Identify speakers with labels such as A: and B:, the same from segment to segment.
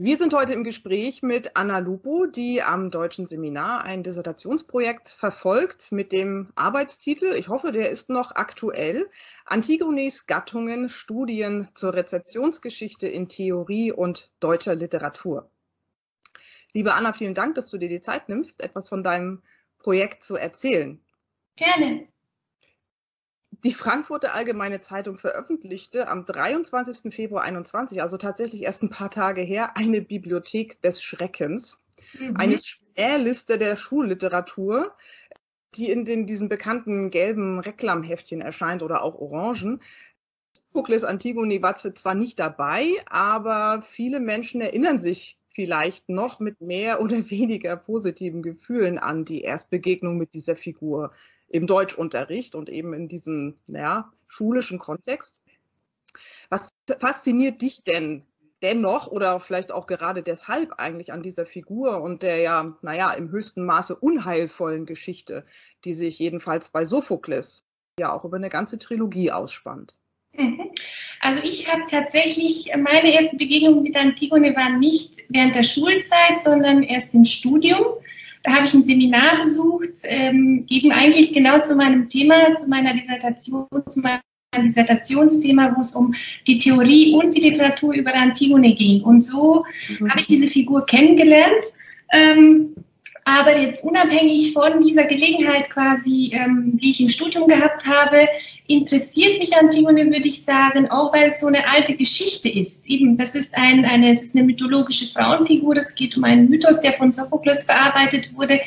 A: Wir sind heute im Gespräch mit Anna Lupo, die am Deutschen Seminar ein Dissertationsprojekt verfolgt mit dem Arbeitstitel, ich hoffe, der ist noch aktuell, Antigones Gattungen, Studien zur Rezeptionsgeschichte in Theorie und deutscher Literatur. Liebe Anna, vielen Dank, dass du dir die Zeit nimmst, etwas von deinem Projekt zu erzählen.
B: Gerne.
A: Die Frankfurter Allgemeine Zeitung veröffentlichte am 23. Februar 21, also tatsächlich erst ein paar Tage her, eine Bibliothek des Schreckens, mhm. eine Spähliste der Schulliteratur, die in den, diesen bekannten gelben Reklamheftchen erscheint oder auch orangen. Sophokles Antigone war zwar nicht dabei, aber viele Menschen erinnern sich vielleicht noch mit mehr oder weniger positiven Gefühlen an die Erstbegegnung mit dieser Figur im Deutschunterricht und eben in diesem naja, schulischen Kontext. Was fasziniert dich denn dennoch oder vielleicht auch gerade deshalb eigentlich an dieser Figur und der ja, naja, im höchsten Maße unheilvollen Geschichte, die sich jedenfalls bei Sophokles ja auch über eine ganze Trilogie ausspannt?
B: Mhm. Also ich habe tatsächlich, meine erste Begegnung mit Antigone war nicht während der Schulzeit, sondern erst im Studium. Da habe ich ein Seminar besucht, ähm, eben eigentlich genau zu meinem Thema, zu meiner Dissertation, zu meinem Dissertationsthema, wo es um die Theorie und die Literatur über Antigone ging. Und so mhm. habe ich diese Figur kennengelernt. Ähm, aber jetzt unabhängig von dieser Gelegenheit quasi, ähm, die ich im Studium gehabt habe, interessiert mich Antigone, würde ich sagen, auch weil es so eine alte Geschichte ist. Eben, das ist, ein, eine, es ist eine mythologische Frauenfigur. Es geht um einen Mythos, der von Sophokles verarbeitet wurde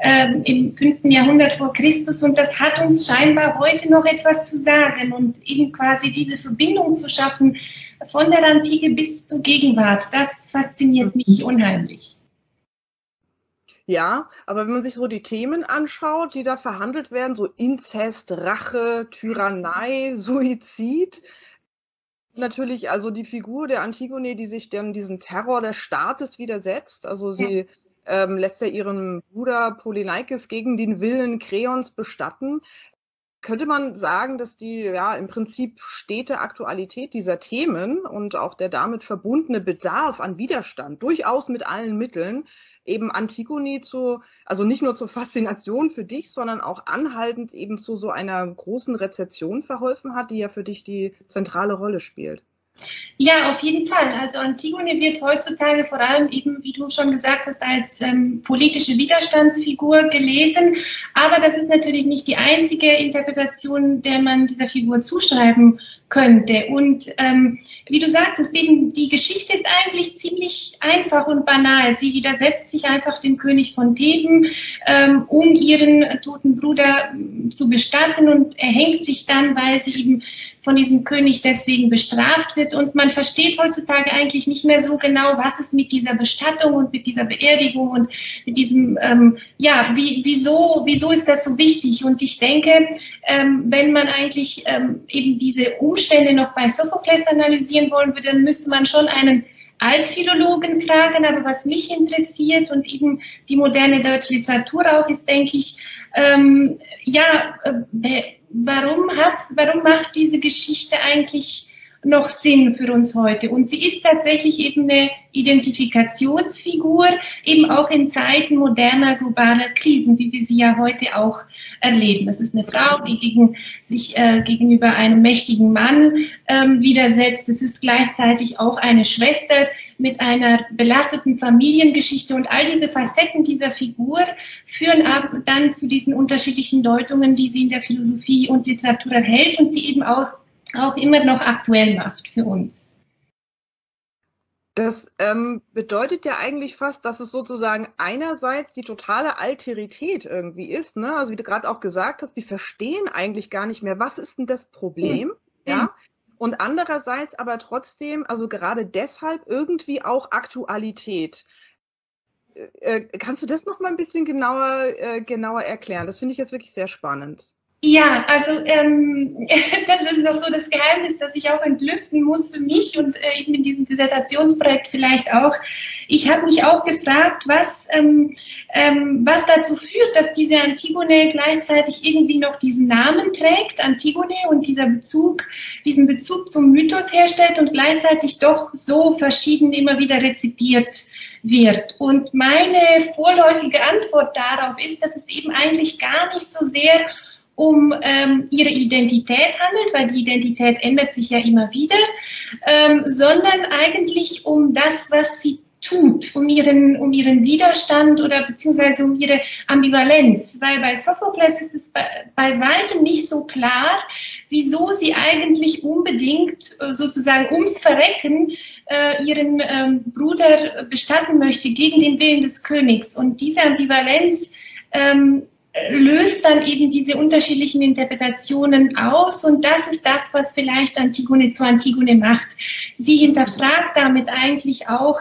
B: ähm, im 5. Jahrhundert vor Christus. Und das hat uns scheinbar heute noch etwas zu sagen und eben quasi diese Verbindung zu schaffen von der Antike bis zur Gegenwart. Das fasziniert mich unheimlich.
A: Ja, aber wenn man sich so die Themen anschaut, die da verhandelt werden, so Inzest, Rache, Tyrannei, Suizid, natürlich also die Figur der Antigone, die sich dann diesem Terror des Staates widersetzt. Also sie ja. ähm, lässt ja ihren Bruder Polyneikes gegen den Willen Kreons bestatten. Könnte man sagen, dass die ja im Prinzip stete Aktualität dieser Themen und auch der damit verbundene Bedarf an Widerstand durchaus mit allen Mitteln eben Antigone zu, also nicht nur zur Faszination für dich, sondern auch anhaltend eben zu so einer großen Rezeption verholfen hat, die ja für dich die zentrale Rolle spielt?
B: Ja, auf jeden Fall. Also Antigone wird heutzutage vor allem eben, wie du schon gesagt hast, als ähm, politische Widerstandsfigur gelesen. Aber das ist natürlich nicht die einzige Interpretation, der man dieser Figur zuschreiben könnte. Und ähm, wie du sagtest, die Geschichte ist eigentlich ziemlich einfach und banal. Sie widersetzt sich einfach dem König von Theben, ähm, um ihren toten Bruder ähm, zu bestatten und erhängt sich dann, weil sie eben von diesem König deswegen bestraft wird. Und man versteht heutzutage eigentlich nicht mehr so genau, was es mit dieser Bestattung und mit dieser Beerdigung und mit diesem, ähm, ja, wie, wieso, wieso ist das so wichtig? Und ich denke, ähm, wenn man eigentlich ähm, eben diese Umstände noch bei Sophokles analysieren wollen würde, dann müsste man schon einen Altphilologen fragen, aber was mich interessiert und eben die moderne deutsche Literatur auch ist, denke ich, ähm, ja, äh, warum hat, warum macht diese Geschichte eigentlich noch Sinn für uns heute. Und sie ist tatsächlich eben eine Identifikationsfigur, eben auch in Zeiten moderner globaler Krisen, wie wir sie ja heute auch erleben. Es ist eine Frau, die gegen, sich äh, gegenüber einem mächtigen Mann ähm, widersetzt. Es ist gleichzeitig auch eine Schwester mit einer belasteten Familiengeschichte und all diese Facetten dieser Figur führen dann zu diesen unterschiedlichen Deutungen, die sie in der Philosophie und Literatur erhält und sie eben auch auch immer noch aktuell macht für uns.
A: Das ähm, bedeutet ja eigentlich fast, dass es sozusagen einerseits die totale Alterität irgendwie ist, ne? Also wie du gerade auch gesagt hast, wir verstehen eigentlich gar nicht mehr, was ist denn das Problem, mhm. ja? Und andererseits aber trotzdem, also gerade deshalb irgendwie auch Aktualität. Äh, äh kannst du das noch mal ein bisschen genauer, äh, genauer erklären? Das finde ich jetzt wirklich sehr spannend.
B: Ja, also ähm, das ist noch so das Geheimnis, das ich auch entlüften muss für mich und äh, eben in diesem Dissertationsprojekt vielleicht auch. Ich habe mich auch gefragt, was, ähm, ähm, was dazu führt, dass diese Antigone gleichzeitig irgendwie noch diesen Namen trägt, Antigone, und dieser Bezug, diesen Bezug zum Mythos herstellt und gleichzeitig doch so verschieden immer wieder rezipiert wird. Und meine vorläufige Antwort darauf ist, dass es eben eigentlich gar nicht so sehr um ähm, ihre Identität handelt, weil die Identität ändert sich ja immer wieder, ähm, sondern eigentlich um das, was sie tut, um ihren, um ihren Widerstand oder beziehungsweise um ihre Ambivalenz. Weil bei Sophokles ist es bei, bei weitem nicht so klar, wieso sie eigentlich unbedingt äh, sozusagen ums Verrecken äh, ihren ähm, Bruder bestatten möchte gegen den Willen des Königs. Und diese Ambivalenz ähm, löst dann eben diese unterschiedlichen Interpretationen aus und das ist das, was vielleicht Antigone zu Antigone macht. Sie hinterfragt damit eigentlich auch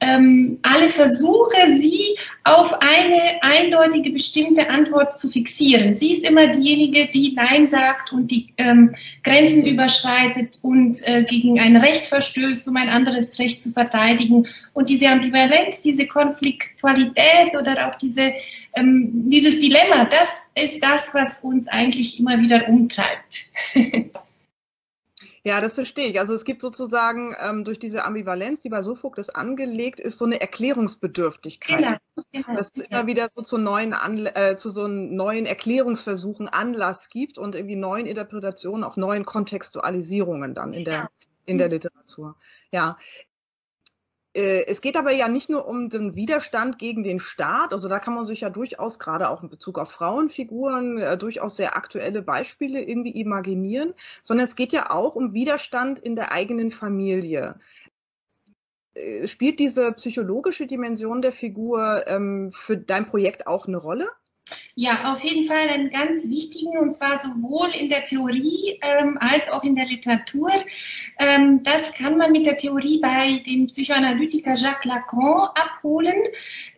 B: ähm, alle Versuche, sie auf eine eindeutige bestimmte Antwort zu fixieren. Sie ist immer diejenige, die Nein sagt und die ähm, Grenzen überschreitet und äh, gegen ein Recht verstößt, um ein anderes Recht zu verteidigen. Und diese Ambivalenz, diese Konfliktualität oder auch diese, ähm, dieses Dilemma, das ist das, was uns eigentlich immer wieder umtreibt.
A: Ja, das verstehe ich. Also es gibt sozusagen ähm, durch diese Ambivalenz, die bei Sophokles angelegt ist, so eine Erklärungsbedürftigkeit. Genau. genau. Dass es immer wieder so zu neuen, Anle äh, zu so neuen Erklärungsversuchen Anlass gibt und irgendwie neuen Interpretationen, auch neuen Kontextualisierungen dann in der, in der Literatur. Ja, es geht aber ja nicht nur um den Widerstand gegen den Staat, also da kann man sich ja durchaus gerade auch in Bezug auf Frauenfiguren äh, durchaus sehr aktuelle Beispiele irgendwie imaginieren, sondern es geht ja auch um Widerstand in der eigenen Familie. Äh, spielt diese psychologische Dimension der Figur ähm, für dein Projekt auch eine Rolle?
B: Ja, auf jeden Fall einen ganz wichtigen, und zwar sowohl in der Theorie ähm, als auch in der Literatur. Ähm, das kann man mit der Theorie bei dem Psychoanalytiker Jacques Lacan abholen,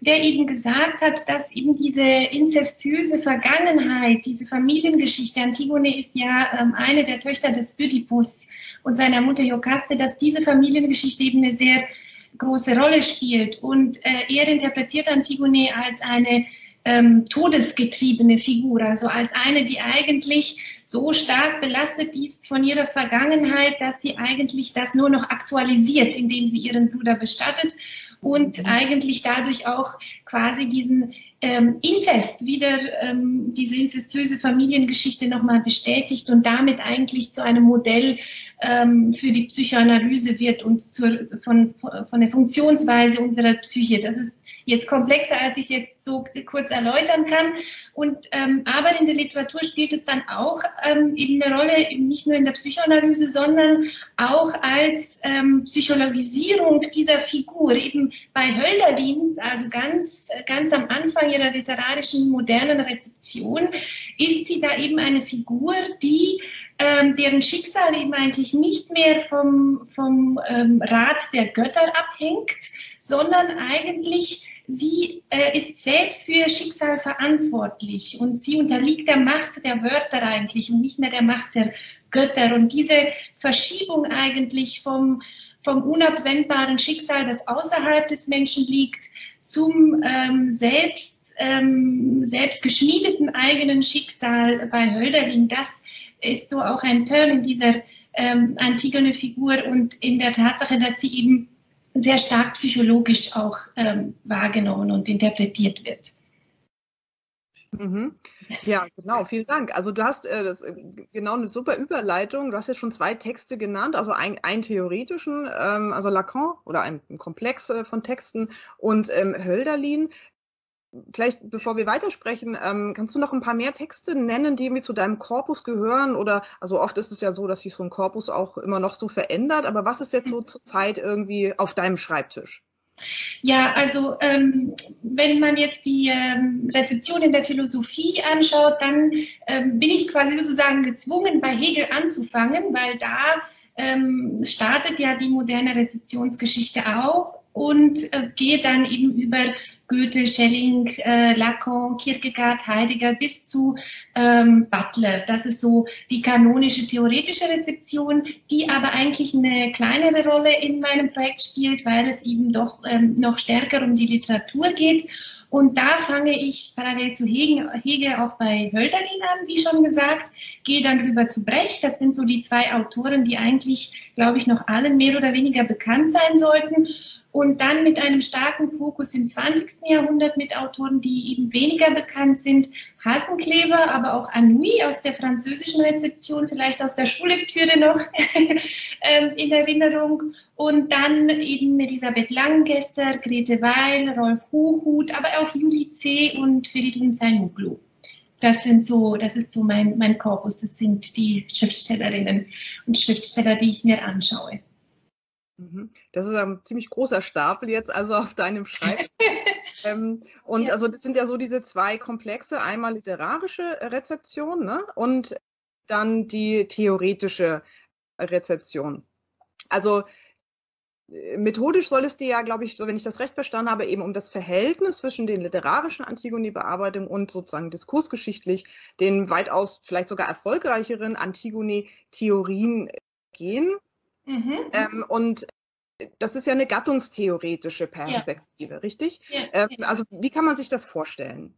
B: der eben gesagt hat, dass eben diese inzestöse Vergangenheit, diese Familiengeschichte, Antigone ist ja ähm, eine der Töchter des Ödipus und seiner Mutter Jokaste, dass diese Familiengeschichte eben eine sehr große Rolle spielt. Und äh, er interpretiert Antigone als eine ähm, todesgetriebene Figur, also als eine, die eigentlich so stark belastet ist von ihrer Vergangenheit, dass sie eigentlich das nur noch aktualisiert, indem sie ihren Bruder bestattet und mhm. eigentlich dadurch auch quasi diesen ähm, Inzest wieder ähm, diese inzestöse Familiengeschichte nochmal bestätigt und damit eigentlich zu einem Modell ähm, für die Psychoanalyse wird und zur, von, von der Funktionsweise unserer Psyche. Das ist jetzt komplexer, als ich jetzt so kurz erläutern kann. Und, ähm, aber in der Literatur spielt es dann auch ähm, eben eine Rolle, eben nicht nur in der Psychoanalyse, sondern auch als ähm, Psychologisierung dieser Figur. Eben bei Hölderlin, also ganz, ganz am Anfang ihrer literarischen modernen Rezeption, ist sie da eben eine Figur, die ähm, deren Schicksal eben eigentlich nicht mehr vom, vom ähm, Rat der Götter abhängt, sondern eigentlich sie äh, ist selbst für ihr Schicksal verantwortlich und sie unterliegt der Macht der Wörter eigentlich und nicht mehr der Macht der Götter. Und diese Verschiebung eigentlich vom, vom unabwendbaren Schicksal, das außerhalb des Menschen liegt, zum ähm, selbst, ähm, selbst geschmiedeten eigenen Schicksal bei Hölderlin, das ist so auch ein Turn in dieser ähm, Antigone-Figur und in der Tatsache, dass sie eben sehr stark psychologisch auch ähm, wahrgenommen und interpretiert wird.
A: Mhm. Ja, genau, vielen Dank. Also du hast äh, das, äh, genau eine super Überleitung. Du hast jetzt schon zwei Texte genannt, also ein, einen theoretischen, ähm, also Lacan oder ein, ein Komplex äh, von Texten und ähm, Hölderlin vielleicht, bevor wir weitersprechen, ähm, kannst du noch ein paar mehr Texte nennen, die irgendwie zu deinem Korpus gehören? Oder, also oft ist es ja so, dass sich so ein Korpus auch immer noch so verändert, aber was ist jetzt so zur Zeit irgendwie auf deinem Schreibtisch?
B: Ja, also ähm, wenn man jetzt die ähm, Rezeption in der Philosophie anschaut, dann ähm, bin ich quasi sozusagen gezwungen, bei Hegel anzufangen, weil da ähm, startet ja die moderne Rezeptionsgeschichte auch und äh, geht dann eben über Goethe, Schelling, äh, Lacan, Kierkegaard, Heidegger bis zu ähm, Butler. Das ist so die kanonische theoretische Rezeption, die aber eigentlich eine kleinere Rolle in meinem Projekt spielt, weil es eben doch ähm, noch stärker um die Literatur geht. Und da fange ich parallel zu Hegel, Hegel auch bei Hölderlin an, wie schon gesagt, gehe dann rüber zu Brecht. Das sind so die zwei Autoren, die eigentlich, glaube ich, noch allen mehr oder weniger bekannt sein sollten und dann mit einem starken Fokus im 20. Jahrhundert mit Autoren, die eben weniger bekannt sind. Hasenkleber, aber auch Anouilh aus der französischen Rezeption, vielleicht aus der Schullektüre noch ähm, in Erinnerung. Und dann eben Elisabeth Langesser, Grete Weil, Rolf Hochhuth, aber auch Julie C. und Feridun Zainoglu. Das sind so, das ist so mein, mein Korpus. Das sind die Schriftstellerinnen und Schriftsteller, die ich mir anschaue.
A: Mhm. Das ist ein ziemlich großer Stapel jetzt also auf deinem Schreibtisch. ähm, und ja. also das sind ja so diese zwei Komplexe, einmal literarische Rezeption ne? und dann die theoretische Rezeption. Also äh, methodisch soll es dir ja, glaube ich, wenn ich das recht verstanden habe, eben um das Verhältnis zwischen den literarischen Antigone-Bearbeitungen und sozusagen diskursgeschichtlich den weitaus vielleicht sogar erfolgreicheren Antigone-Theorien gehen. Mhm. Ähm, und das ist ja eine gattungstheoretische Perspektive, ja. richtig? Ja. Ähm, also wie kann man sich das vorstellen?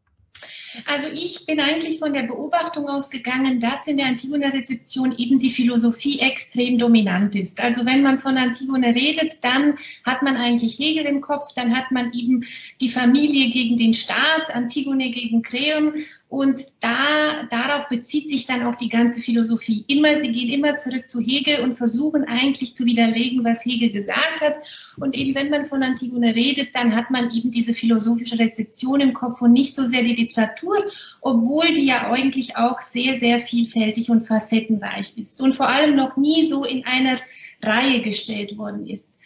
B: Also ich bin eigentlich von der Beobachtung ausgegangen, dass in der Antigone-Rezeption eben die Philosophie extrem dominant ist. Also wenn man von Antigone redet, dann hat man eigentlich Hegel im Kopf, dann hat man eben die Familie gegen den Staat, Antigone gegen Creon und da, darauf bezieht sich dann auch die ganze Philosophie. Immer, sie gehen immer zurück zu Hegel und versuchen eigentlich zu widerlegen, was Hegel gesagt hat. Und eben, wenn man von Antigone redet, dann hat man eben diese philosophische Rezeption im Kopf und nicht so sehr die Literatur, obwohl die ja eigentlich auch sehr, sehr vielfältig und facettenreich ist und vor allem noch nie so in einer Reihe gestellt worden ist.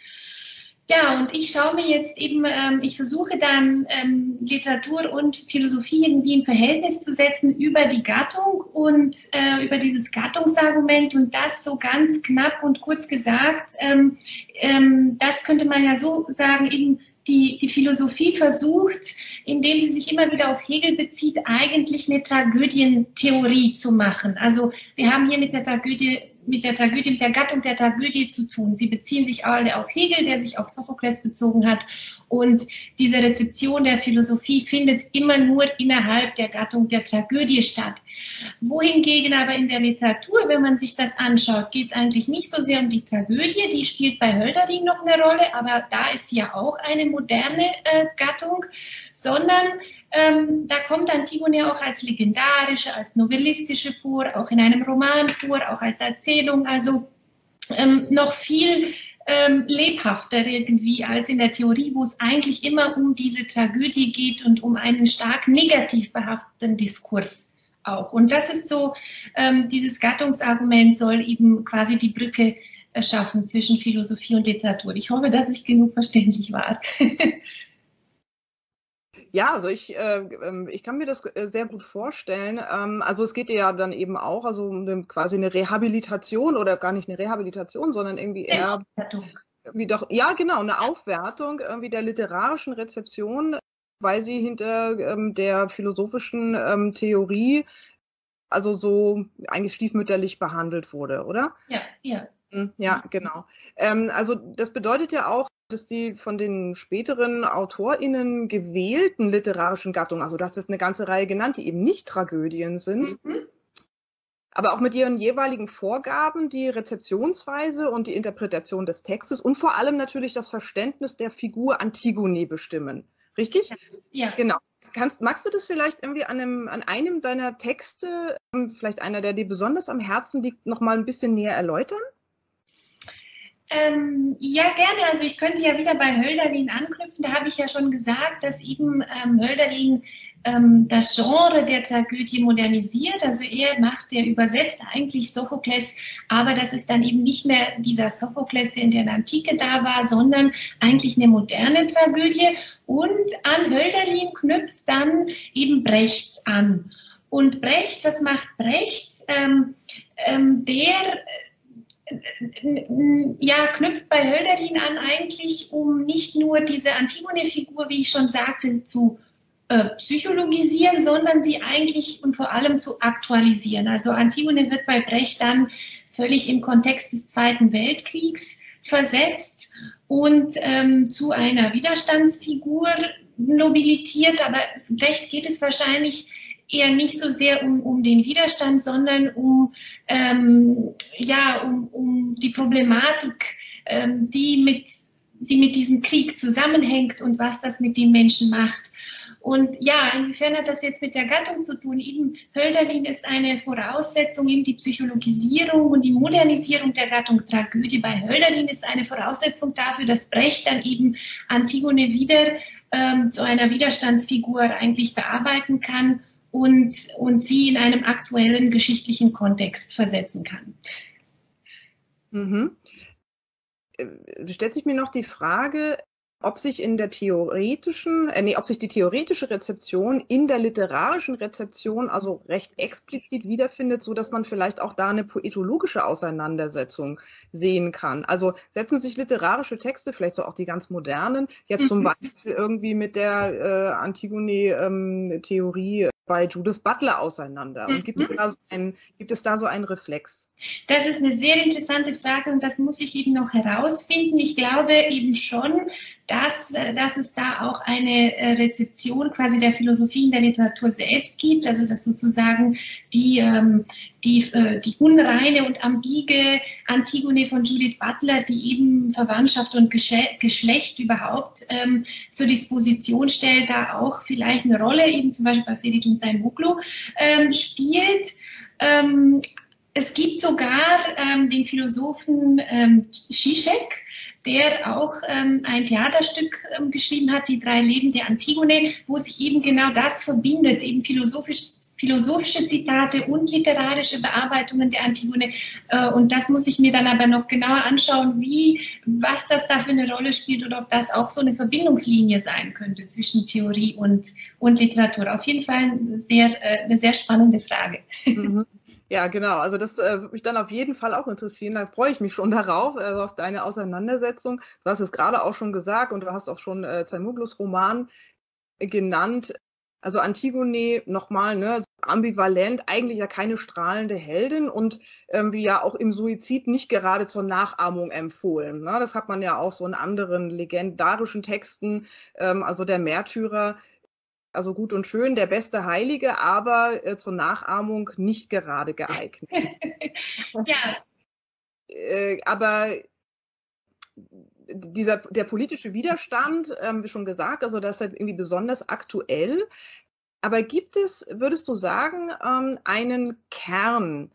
B: Ja, und ich schaue mir jetzt eben, ähm, ich versuche dann ähm, Literatur und Philosophie irgendwie in Verhältnis zu setzen über die Gattung und äh, über dieses Gattungsargument und das so ganz knapp und kurz gesagt, ähm, ähm, das könnte man ja so sagen, eben die, die Philosophie versucht, indem sie sich immer wieder auf Hegel bezieht, eigentlich eine Tragödientheorie zu machen. Also wir haben hier mit der Tragödie mit der Tragödie, mit der Gattung der Tragödie zu tun. Sie beziehen sich alle auf Hegel, der sich auf Sophokles bezogen hat. Und diese Rezeption der Philosophie findet immer nur innerhalb der Gattung der Tragödie statt. Wohingegen aber in der Literatur, wenn man sich das anschaut, geht es eigentlich nicht so sehr um die Tragödie. Die spielt bei Hölderlin noch eine Rolle, aber da ist sie ja auch eine moderne äh, Gattung, sondern ähm, da kommt Antigone auch als legendarische, als novellistische vor, auch in einem Roman vor, auch als Erzählung. Also ähm, noch viel ähm, lebhafter irgendwie als in der Theorie, wo es eigentlich immer um diese Tragödie geht und um einen stark negativ behafteten Diskurs auch. Und das ist so, ähm, dieses Gattungsargument soll eben quasi die Brücke schaffen zwischen Philosophie und Literatur. Ich hoffe, dass ich genug verständlich war.
A: Ja, also ich, äh, ähm, ich kann mir das äh, sehr gut vorstellen. Ähm, also es geht ja dann eben auch also um eine, quasi eine Rehabilitation oder gar nicht eine Rehabilitation, sondern irgendwie eher irgendwie doch, ja genau, eine Aufwertung irgendwie der literarischen Rezeption, weil sie hinter ähm, der philosophischen ähm, Theorie also so eigentlich stiefmütterlich behandelt wurde, oder?
B: Ja, ja.
A: Hm, ja, genau. Ähm, also das bedeutet ja auch, dass die von den späteren AutorInnen gewählten literarischen Gattungen, also das ist eine ganze Reihe genannt, die eben nicht Tragödien sind, mhm. aber auch mit ihren jeweiligen Vorgaben die Rezeptionsweise und die Interpretation des Textes und vor allem natürlich das Verständnis der Figur Antigone bestimmen. Richtig?
B: Ja.
A: Genau. Kannst, magst du das vielleicht irgendwie an einem, an einem deiner Texte, ähm, vielleicht einer, der dir besonders am Herzen liegt, nochmal ein bisschen näher erläutern?
B: Ähm, ja, gerne. Also ich könnte ja wieder bei Hölderlin anknüpfen. Da habe ich ja schon gesagt, dass eben ähm, Hölderlin ähm, das Genre der Tragödie modernisiert. Also er macht, der übersetzt eigentlich Sophokles, aber das ist dann eben nicht mehr dieser Sophokles, der in der Antike da war, sondern eigentlich eine moderne Tragödie. Und an Hölderlin knüpft dann eben Brecht an. Und Brecht, was macht Brecht? Ähm, ähm, der ja, knüpft bei Hölderlin an eigentlich, um nicht nur diese Antigone-Figur, wie ich schon sagte, zu äh, psychologisieren, sondern sie eigentlich und vor allem zu aktualisieren. Also Antigone wird bei Brecht dann völlig im Kontext des Zweiten Weltkriegs versetzt und ähm, zu einer Widerstandsfigur nobilitiert. Aber Brecht geht es wahrscheinlich eher nicht so sehr um, um den Widerstand, sondern um, ähm, ja, um, um die Problematik, ähm, die, mit, die mit diesem Krieg zusammenhängt und was das mit den Menschen macht. Und ja, inwiefern hat das jetzt mit der Gattung zu tun? Eben Hölderlin ist eine Voraussetzung, eben die Psychologisierung und die Modernisierung der Gattung Tragödie bei Hölderlin ist eine Voraussetzung dafür, dass Brecht dann eben Antigone wieder ähm, zu einer Widerstandsfigur eigentlich bearbeiten kann und, und sie in einem aktuellen geschichtlichen Kontext versetzen kann.
A: Mhm. Äh, stellt sich mir noch die Frage, ob sich in der theoretischen, äh, nee, ob sich die theoretische Rezeption in der literarischen Rezeption also recht explizit wiederfindet, so dass man vielleicht auch da eine poetologische Auseinandersetzung sehen kann. Also setzen sich literarische Texte, vielleicht so auch die ganz modernen, jetzt zum mhm. Beispiel irgendwie mit der äh, Antigone-Theorie ähm, bei Judith Butler auseinander? Und gibt, mhm. es da so ein, gibt es da so einen Reflex?
B: Das ist eine sehr interessante Frage und das muss ich eben noch herausfinden. Ich glaube eben schon, dass, dass es da auch eine äh, Rezeption quasi der Philosophie in der Literatur selbst gibt, also dass sozusagen die, ähm, die, äh, die unreine und ambige Antigone von Judith Butler, die eben Verwandtschaft und Geschlecht überhaupt ähm, zur Disposition stellt, da auch vielleicht eine Rolle, eben zum Beispiel bei Ferit und sein Muglo, ähm, spielt. Ähm, es gibt sogar ähm, den Philosophen ähm, Zizek, der auch ähm, ein Theaterstück ähm, geschrieben hat, Die drei Leben der Antigone, wo sich eben genau das verbindet, eben philosophisch, philosophische Zitate und literarische Bearbeitungen der Antigone. Äh, und das muss ich mir dann aber noch genauer anschauen, wie, was das da für eine Rolle spielt oder ob das auch so eine Verbindungslinie sein könnte zwischen Theorie und, und Literatur. Auf jeden Fall eine sehr, äh, eine sehr spannende Frage.
A: Mhm. Ja, genau. Also das äh, würde mich dann auf jeden Fall auch interessieren. Da freue ich mich schon darauf, also auf deine Auseinandersetzung. Du hast es gerade auch schon gesagt und du hast auch schon äh, Zaimuglos Roman genannt. Also Antigone nochmal, ne, ambivalent, eigentlich ja keine strahlende Heldin und irgendwie ja auch im Suizid nicht gerade zur Nachahmung empfohlen. Ne? Das hat man ja auch so in anderen legendarischen Texten. Ähm, also der Märtyrer also gut und schön, der beste Heilige, aber äh, zur Nachahmung nicht gerade geeignet. ja. Äh, aber dieser, der politische Widerstand, ähm, wie schon gesagt, also das ist halt irgendwie besonders aktuell. Aber gibt es, würdest du sagen, ähm, einen Kern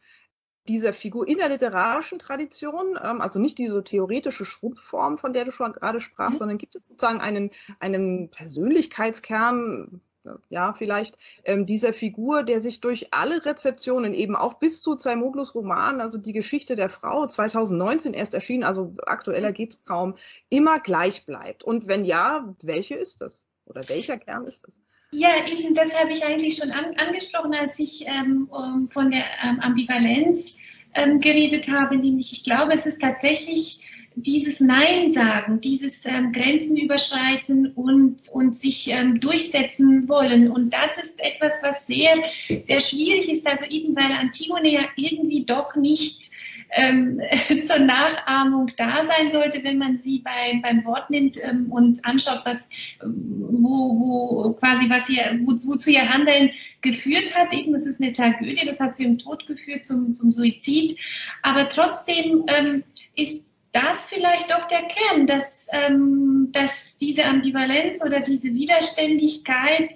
A: dieser Figur in der literarischen Tradition, ähm, also nicht diese theoretische Schrumpfform, von der du schon gerade sprachst, mhm. sondern gibt es sozusagen einen, einen Persönlichkeitskern, ja, vielleicht ähm, dieser Figur, der sich durch alle Rezeptionen eben auch bis zu Zaimoglos Roman, also die Geschichte der Frau, 2019 erst erschienen, also aktueller geht es kaum, immer gleich bleibt. Und wenn ja, welche ist das? Oder welcher Kern ist das?
B: Ja, eben das habe ich eigentlich schon an, angesprochen, als ich ähm, von der ähm, Ambivalenz ähm, geredet habe, nämlich ich glaube, es ist tatsächlich dieses Nein sagen, dieses ähm, Grenzen überschreiten und, und sich ähm, durchsetzen wollen. Und das ist etwas, was sehr, sehr schwierig ist. Also eben weil Antigone ja irgendwie doch nicht ähm, zur Nachahmung da sein sollte, wenn man sie bei, beim Wort nimmt ähm, und anschaut, was, wo, wo quasi was ihr, wo, wozu ihr Handeln geführt hat. Eben, es ist eine Tragödie, das hat sie im Tod geführt, zum, zum Suizid. Aber trotzdem ähm, ist das vielleicht doch der Kern, dass, ähm, dass diese Ambivalenz oder diese Widerständigkeit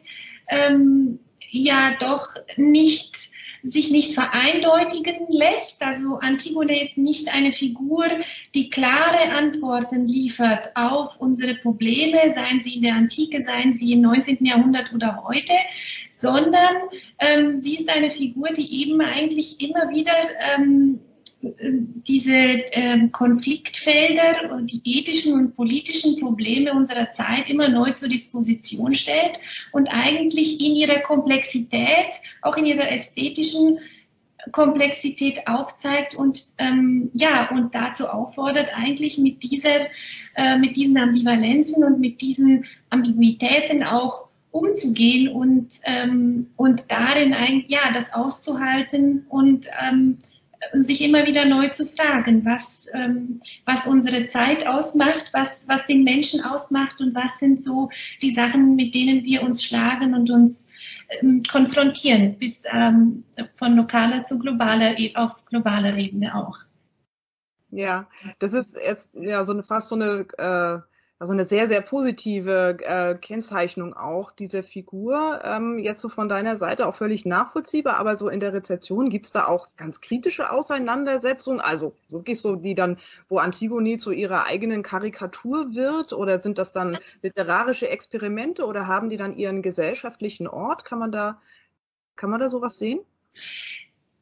B: ähm, ja doch nicht sich nicht vereindeutigen lässt. Also Antigone ist nicht eine Figur, die klare Antworten liefert auf unsere Probleme, seien sie in der Antike, seien sie im 19. Jahrhundert oder heute, sondern ähm, sie ist eine Figur, die eben eigentlich immer wieder ähm, diese ähm, Konfliktfelder und die ethischen und politischen Probleme unserer Zeit immer neu zur Disposition stellt und eigentlich in ihrer Komplexität, auch in ihrer ästhetischen Komplexität aufzeigt und ähm, ja und dazu auffordert eigentlich mit dieser äh, mit diesen Ambivalenzen und mit diesen Ambiguitäten auch umzugehen und ähm, und darin ein, ja das auszuhalten und ähm, sich immer wieder neu zu fragen, was, ähm, was unsere Zeit ausmacht, was, was den Menschen ausmacht und was sind so die Sachen, mit denen wir uns schlagen und uns ähm, konfrontieren, bis ähm, von lokaler zu globaler, e, auf globaler Ebene auch.
A: Ja, das ist jetzt ja so eine fast so eine äh, also eine sehr, sehr positive äh, Kennzeichnung auch dieser Figur. Ähm, jetzt so von deiner Seite auch völlig nachvollziehbar, aber so in der Rezeption gibt es da auch ganz kritische Auseinandersetzungen. Also wirklich so die dann, wo Antigone zu ihrer eigenen Karikatur wird oder sind das dann literarische Experimente oder haben die dann ihren gesellschaftlichen Ort? Kann man da, kann man da sowas sehen?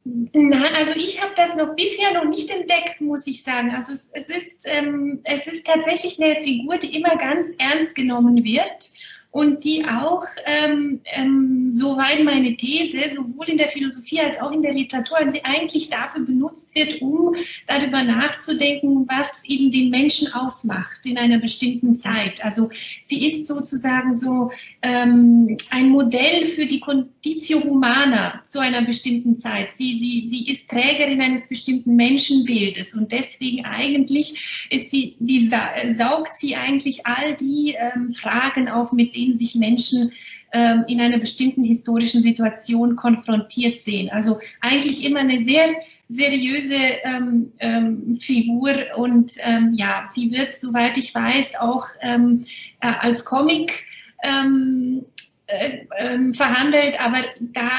B: Nein, also ich habe das noch bisher noch nicht entdeckt, muss ich sagen. Also es, es ist, ähm, es ist tatsächlich eine Figur, die immer ganz ernst genommen wird und die auch, ähm, ähm, soweit meine These, sowohl in der Philosophie als auch in der Literatur, sie eigentlich dafür benutzt wird, um darüber nachzudenken, was eben den Menschen ausmacht in einer bestimmten Zeit. Also sie ist sozusagen so ähm, ein Modell für die Conditio Humana zu einer bestimmten Zeit. Sie, sie, sie ist Trägerin eines bestimmten Menschenbildes und deswegen eigentlich ist sie, die, saugt sie eigentlich all die ähm, Fragen auf, mit denen denen sich Menschen ähm, in einer bestimmten historischen Situation konfrontiert sehen. Also eigentlich immer eine sehr seriöse ähm, ähm, Figur und ähm, ja, sie wird, soweit ich weiß, auch ähm, äh, als Comic ähm, äh, äh, verhandelt, aber da,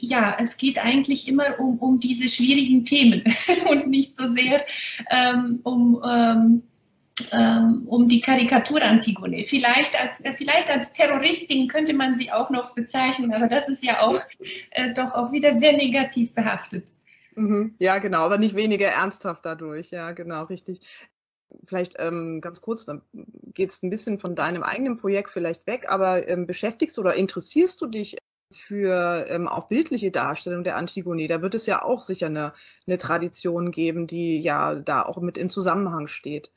B: ja, es geht eigentlich immer um, um diese schwierigen Themen und nicht so sehr ähm, um ähm, ähm, um die Karikatur Antigone. Vielleicht als, äh, vielleicht als Terroristin könnte man sie auch noch bezeichnen, aber das ist ja auch äh, doch auch wieder sehr negativ behaftet.
A: Mhm, ja, genau, aber nicht weniger ernsthaft dadurch. Ja, genau, richtig. Vielleicht ähm, ganz kurz, dann geht es ein bisschen von deinem eigenen Projekt vielleicht weg, aber ähm, beschäftigst oder interessierst du dich für ähm, auch bildliche Darstellung der Antigone? Da wird es ja auch sicher eine, eine Tradition geben, die ja da auch mit im Zusammenhang steht.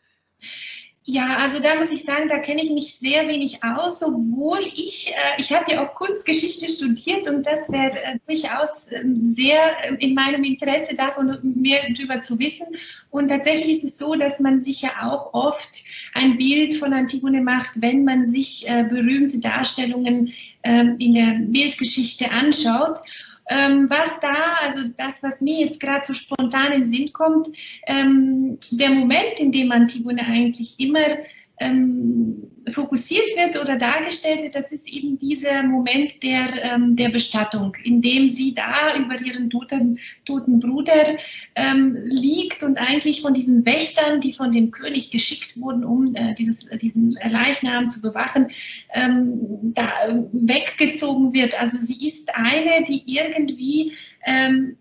B: Ja, also da muss ich sagen, da kenne ich mich sehr wenig aus, obwohl ich, äh, ich habe ja auch Kunstgeschichte studiert und das wäre äh, durchaus äh, sehr äh, in meinem Interesse davon, mehr darüber zu wissen. Und tatsächlich ist es so, dass man sich ja auch oft ein Bild von Antigone macht, wenn man sich äh, berühmte Darstellungen ähm, in der Bildgeschichte anschaut. Ähm, was da, also das, was mir jetzt gerade so spontan in den Sinn kommt, ähm, der Moment, in dem Antigone eigentlich immer ähm, fokussiert wird oder dargestellt wird, das ist eben dieser Moment der, ähm, der Bestattung, in dem sie da über ihren toten, toten Bruder ähm, liegt und eigentlich von diesen Wächtern, die von dem König geschickt wurden, um äh, dieses, diesen Leichnam zu bewachen, ähm, da weggezogen wird. Also sie ist eine, die irgendwie ähm,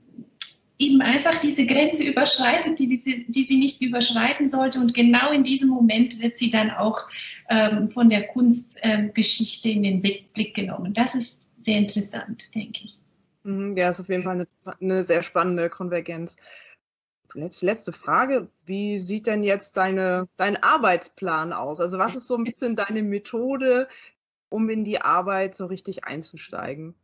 B: eben einfach diese Grenze überschreitet, die, diese, die sie nicht überschreiten sollte. Und genau in diesem Moment wird sie dann auch ähm, von der Kunstgeschichte ähm, in den Blick genommen. Das ist sehr interessant, denke ich.
A: Mhm, ja, ist auf jeden Fall eine, eine sehr spannende Konvergenz. Letzte, letzte Frage, wie sieht denn jetzt deine, dein Arbeitsplan aus? Also was ist so ein bisschen deine Methode, um in die Arbeit so richtig einzusteigen?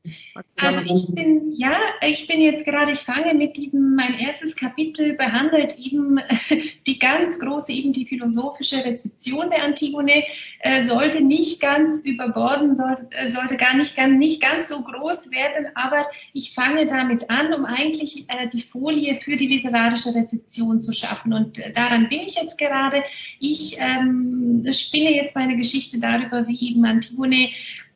B: Also ich bin, ja, ich bin jetzt gerade, ich fange mit diesem, mein erstes Kapitel behandelt eben die ganz große, eben die philosophische Rezeption der Antigone, äh, sollte nicht ganz überborden, sollte, äh, sollte gar nicht, ganz, nicht ganz so groß werden, aber ich fange damit an, um eigentlich äh, die Folie für die literarische Rezeption zu schaffen und äh, daran bin ich jetzt gerade. Ich ähm, spinne jetzt meine Geschichte darüber, wie eben Antigone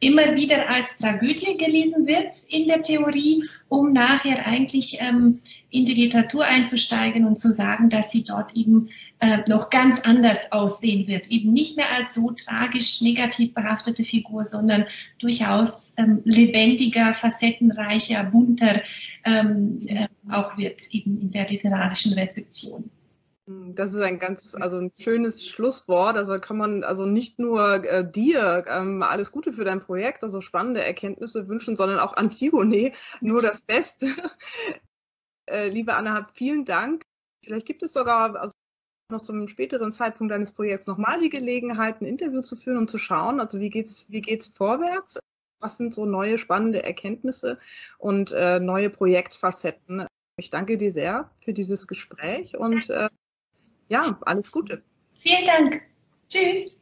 B: immer wieder als Tragödie gelesen wird in der Theorie, um nachher eigentlich ähm, in die Literatur einzusteigen und zu sagen, dass sie dort eben äh, noch ganz anders aussehen wird. Eben nicht mehr als so tragisch negativ behaftete Figur, sondern durchaus ähm, lebendiger, facettenreicher, bunter ähm, äh, auch wird eben in der literarischen Rezeption.
A: Das ist ein ganz, also ein schönes Schlusswort. Also kann man also nicht nur äh, dir ähm, alles Gute für dein Projekt, also spannende Erkenntnisse wünschen, sondern auch Antigone nur das Beste. Äh, liebe Anna, vielen Dank. Vielleicht gibt es sogar also noch zum späteren Zeitpunkt deines Projekts nochmal die Gelegenheit, ein Interview zu führen und zu schauen, also wie geht's, wie geht's vorwärts? Was sind so neue spannende Erkenntnisse und äh, neue Projektfacetten? Ich danke dir sehr für dieses Gespräch und äh, ja, alles Gute.
B: Vielen Dank. Tschüss.